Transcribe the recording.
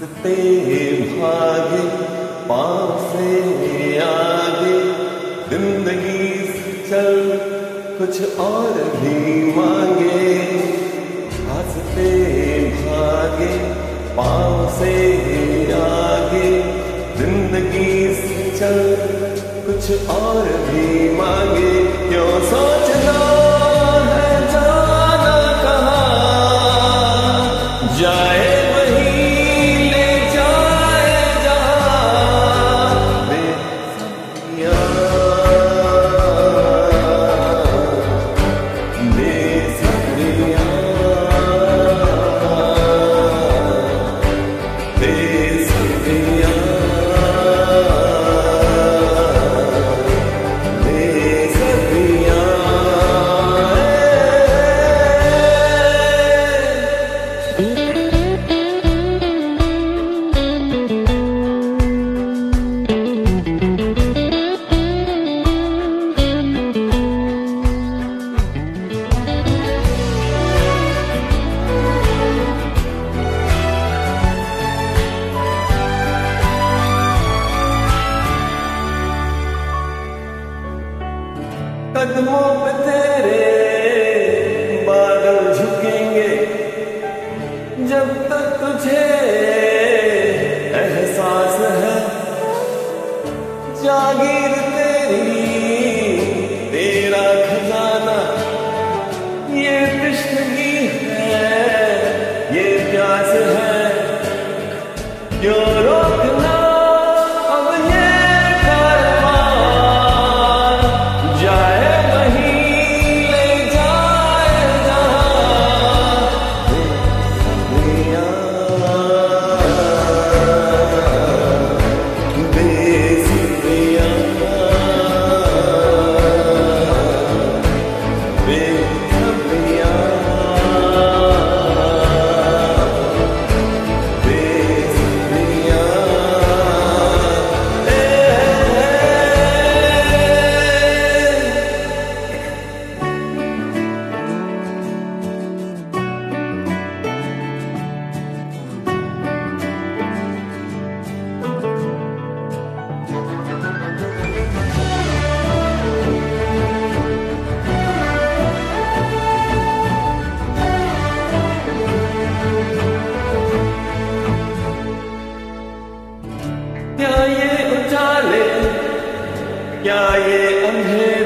हँसते भागे, पास आगे, ज़िंदगी चल, कुछ और भी मांगे। हँसते भागे, पास आगे, ज़िंदगी चल, कुछ और भी मांगे। कदमों पे तेरे बादल झुकेंगे। जब तक तुझे एहसास है जागीर क्या ये अंधेरे